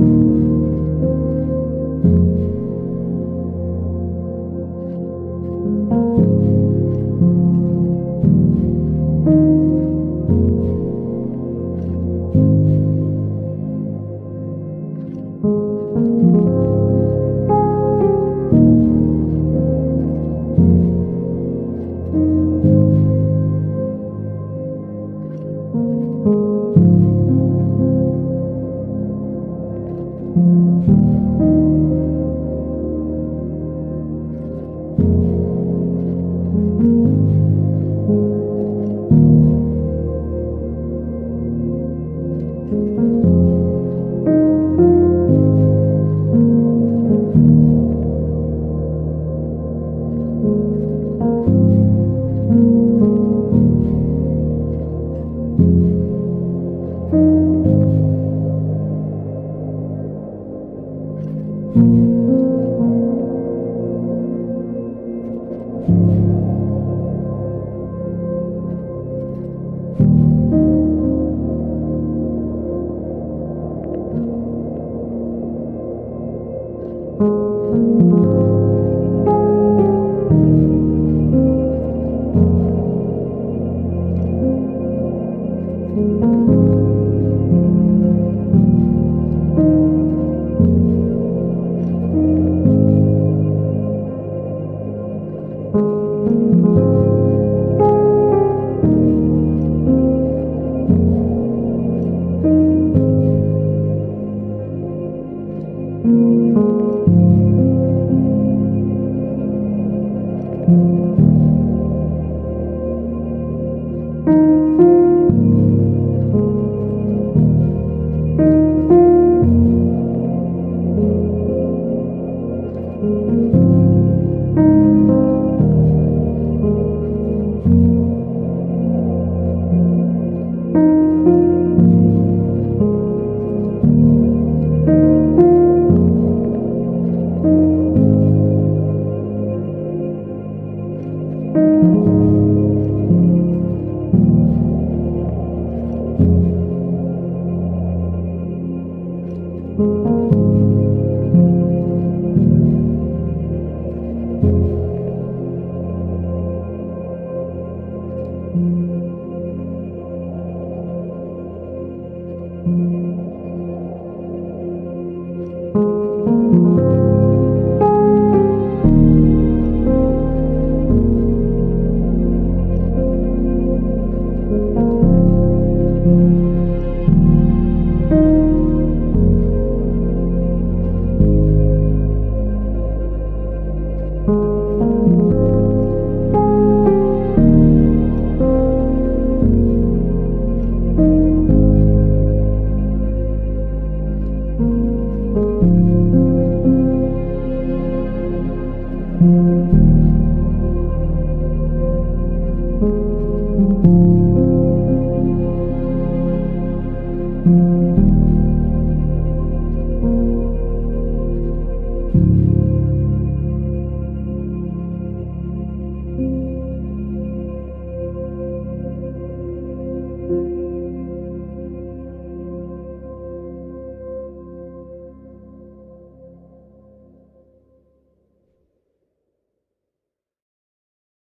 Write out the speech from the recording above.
you.